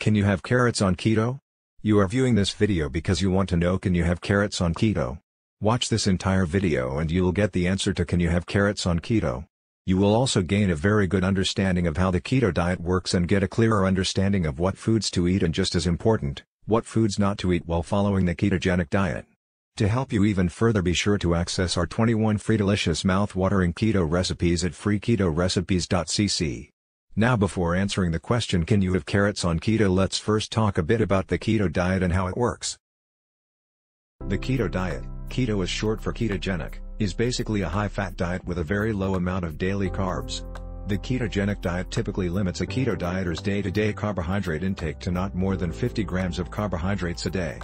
Can you have carrots on keto? You are viewing this video because you want to know can you have carrots on keto? Watch this entire video and you will get the answer to can you have carrots on keto. You will also gain a very good understanding of how the keto diet works and get a clearer understanding of what foods to eat and just as important, what foods not to eat while following the ketogenic diet. To help you even further be sure to access our 21 free delicious mouth-watering keto recipes at freeketorecipes.cc. Now before answering the question can you have carrots on keto let's first talk a bit about the keto diet and how it works. The keto diet, keto is short for ketogenic, is basically a high-fat diet with a very low amount of daily carbs. The ketogenic diet typically limits a keto dieter's day-to-day -day carbohydrate intake to not more than 50 grams of carbohydrates a day.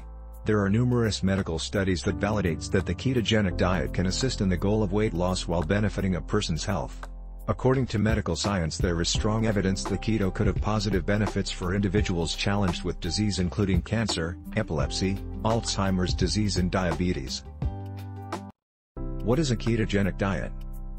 There are numerous medical studies that validates that the ketogenic diet can assist in the goal of weight loss while benefiting a person's health. According to medical science there is strong evidence that keto could have positive benefits for individuals challenged with disease including cancer, epilepsy, Alzheimer's disease and diabetes. What is a ketogenic diet?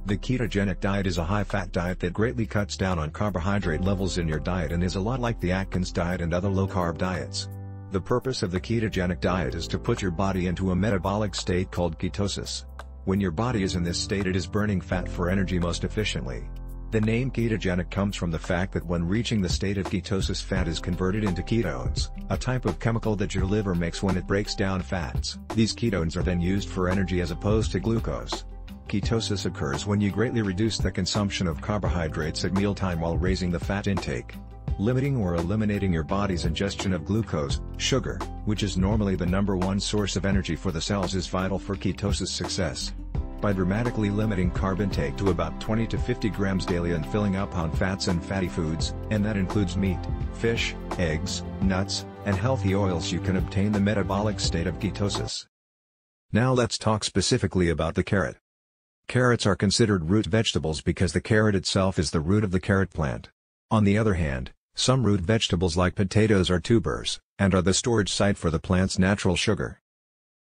The ketogenic diet is a high-fat diet that greatly cuts down on carbohydrate levels in your diet and is a lot like the Atkins diet and other low-carb diets. The purpose of the ketogenic diet is to put your body into a metabolic state called ketosis. When your body is in this state it is burning fat for energy most efficiently. The name ketogenic comes from the fact that when reaching the state of ketosis fat is converted into ketones, a type of chemical that your liver makes when it breaks down fats. These ketones are then used for energy as opposed to glucose. Ketosis occurs when you greatly reduce the consumption of carbohydrates at mealtime while raising the fat intake limiting or eliminating your body's ingestion of glucose, sugar, which is normally the number one source of energy for the cells is vital for ketosis success. By dramatically limiting carb intake to about 20 to 50 grams daily and filling up on fats and fatty foods, and that includes meat, fish, eggs, nuts, and healthy oils you can obtain the metabolic state of ketosis. Now let's talk specifically about the carrot. Carrots are considered root vegetables because the carrot itself is the root of the carrot plant. On the other hand, some root vegetables like potatoes are tubers, and are the storage site for the plant's natural sugar.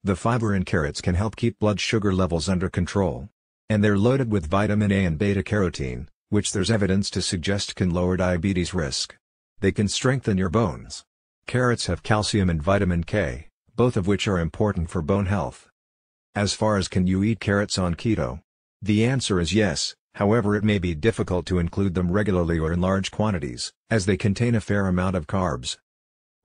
The fiber in carrots can help keep blood sugar levels under control. And they're loaded with vitamin A and beta-carotene, which there's evidence to suggest can lower diabetes risk. They can strengthen your bones. Carrots have calcium and vitamin K, both of which are important for bone health. As far as can you eat carrots on keto? The answer is yes, However it may be difficult to include them regularly or in large quantities, as they contain a fair amount of carbs.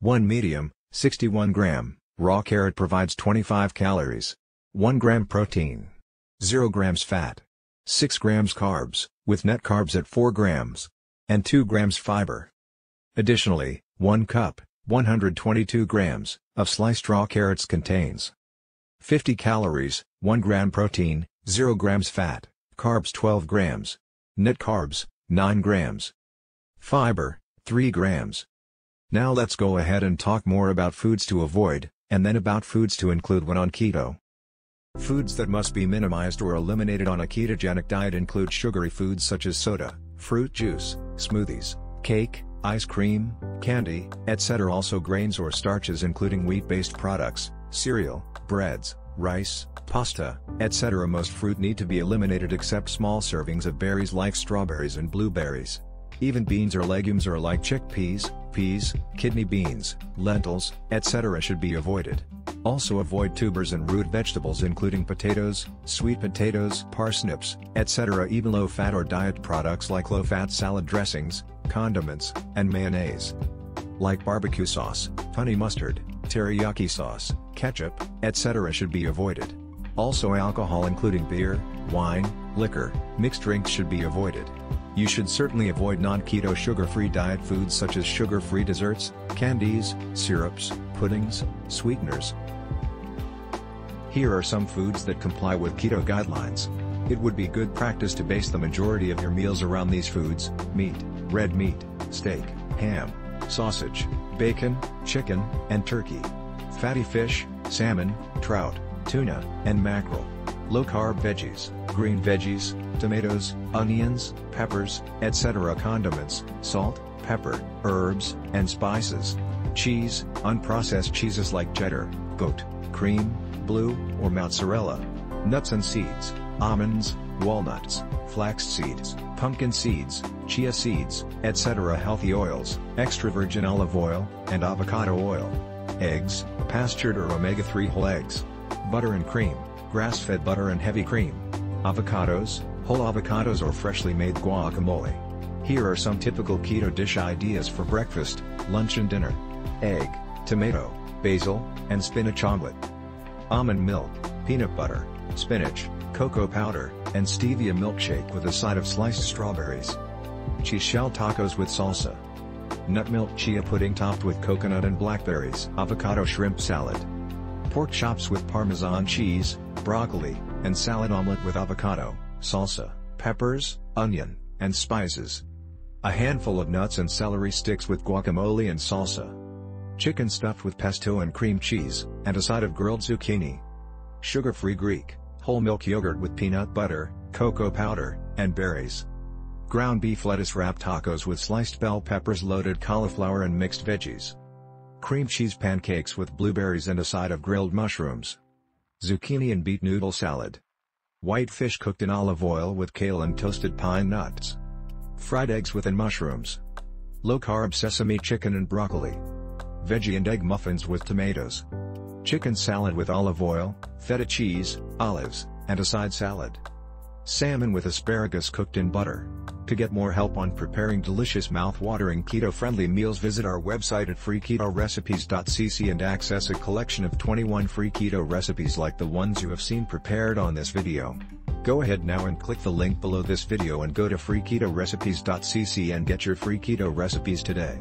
1 medium, 61 gram, raw carrot provides 25 calories, 1 gram protein, 0 grams fat, 6 grams carbs, with net carbs at 4 grams, and 2 grams fiber. Additionally, 1 cup, 122 grams, of sliced raw carrots contains 50 calories, 1 gram protein, 0 grams fat, Carbs 12 grams. Net carbs, 9 grams. Fiber, 3 grams. Now let's go ahead and talk more about foods to avoid, and then about foods to include when on keto. Foods that must be minimized or eliminated on a ketogenic diet include sugary foods such as soda, fruit juice, smoothies, cake, ice cream, candy, etc. Also grains or starches including wheat-based products, cereal, breads, rice, pasta, etc. Most fruit need to be eliminated except small servings of berries like strawberries and blueberries. Even beans or legumes or like chickpeas, peas, kidney beans, lentils, etc. should be avoided. Also avoid tubers and root vegetables including potatoes, sweet potatoes, parsnips, etc. Even low-fat or diet products like low-fat salad dressings, condiments, and mayonnaise. Like barbecue sauce, honey mustard, teriyaki sauce, ketchup, etc. should be avoided. Also alcohol including beer, wine, liquor, mixed drinks should be avoided. You should certainly avoid non-keto sugar-free diet foods such as sugar-free desserts, candies, syrups, puddings, sweeteners. Here are some foods that comply with keto guidelines. It would be good practice to base the majority of your meals around these foods, meat, red meat, steak, ham, sausage, bacon, chicken, and turkey. Fatty fish, salmon, trout, tuna, and mackerel. Low-carb veggies, green veggies, tomatoes, onions, peppers, etc. Condiments, salt, pepper, herbs, and spices. Cheese, unprocessed cheeses like cheddar, goat, cream, blue, or mozzarella. Nuts and seeds, almonds, walnuts, flax seeds, pumpkin seeds, chia seeds, etc. healthy oils, extra virgin olive oil, and avocado oil. Eggs, pastured or omega-3 whole eggs. Butter and cream, grass-fed butter and heavy cream. Avocados, whole avocados or freshly made guacamole. Here are some typical keto dish ideas for breakfast, lunch and dinner. Egg, tomato, basil, and spinach omelet. Almond milk, peanut butter, spinach, cocoa powder, and stevia milkshake with a side of sliced strawberries. Cheese shell tacos with salsa. Nut milk chia pudding topped with coconut and blackberries. Avocado shrimp salad. Pork chops with parmesan cheese, broccoli, and salad omelet with avocado, salsa, peppers, onion, and spices. A handful of nuts and celery sticks with guacamole and salsa. Chicken stuffed with pesto and cream cheese, and a side of grilled zucchini. Sugar-free Greek, whole milk yogurt with peanut butter, cocoa powder, and berries. Ground beef lettuce wrap tacos with sliced bell peppers loaded cauliflower and mixed veggies. Cream cheese pancakes with blueberries and a side of grilled mushrooms. Zucchini and beet noodle salad. White fish cooked in olive oil with kale and toasted pine nuts. Fried eggs with and mushrooms. Low-carb sesame chicken and broccoli. Veggie and egg muffins with tomatoes. Chicken salad with olive oil, feta cheese, olives, and a side salad. Salmon with asparagus cooked in butter. To get more help on preparing delicious mouth-watering keto-friendly meals visit our website at freeketorecipes.cc and access a collection of 21 free keto recipes like the ones you have seen prepared on this video. Go ahead now and click the link below this video and go to freeketorecipes.cc and get your free keto recipes today.